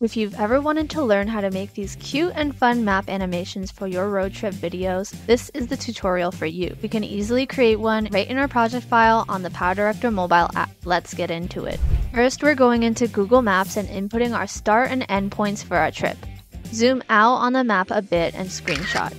If you've ever wanted to learn how to make these cute and fun map animations for your road trip videos, this is the tutorial for you. We can easily create one right in our project file on the PowerDirector mobile app. Let's get into it. First, we're going into Google Maps and inputting our start and end points for our trip. Zoom out on the map a bit and screenshot.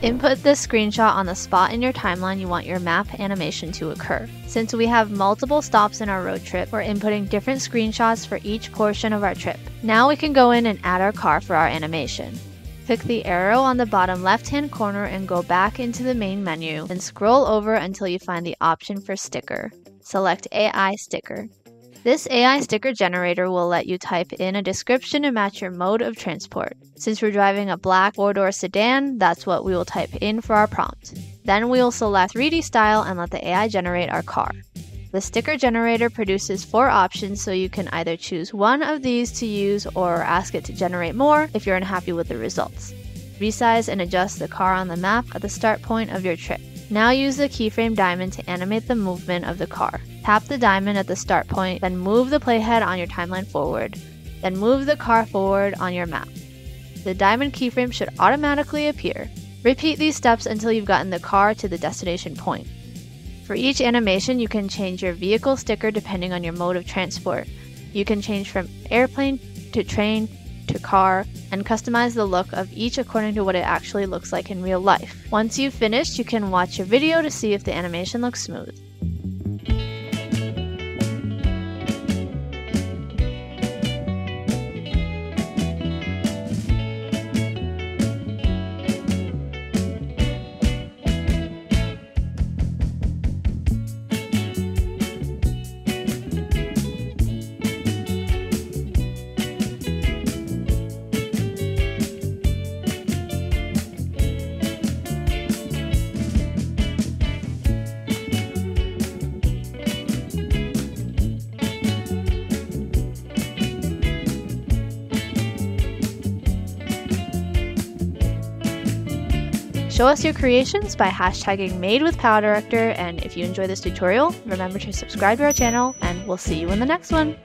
Input this screenshot on the spot in your timeline you want your map animation to occur. Since we have multiple stops in our road trip, we're inputting different screenshots for each portion of our trip. Now we can go in and add our car for our animation. Click the arrow on the bottom left hand corner and go back into the main menu and scroll over until you find the option for sticker. Select AI sticker. This AI sticker generator will let you type in a description to match your mode of transport. Since we're driving a black four-door sedan, that's what we will type in for our prompt. Then we will select 3D style and let the AI generate our car. The sticker generator produces four options so you can either choose one of these to use or ask it to generate more if you're unhappy with the results. Resize and adjust the car on the map at the start point of your trip. Now use the keyframe diamond to animate the movement of the car. Tap the diamond at the start point, then move the playhead on your timeline forward. Then move the car forward on your map. The diamond keyframe should automatically appear. Repeat these steps until you've gotten the car to the destination point. For each animation, you can change your vehicle sticker depending on your mode of transport. You can change from airplane to train to car and customize the look of each according to what it actually looks like in real life. Once you've finished, you can watch a video to see if the animation looks smooth. Show us your creations by hashtagging Made with and if you enjoy this tutorial, remember to subscribe to our channel, and we'll see you in the next one.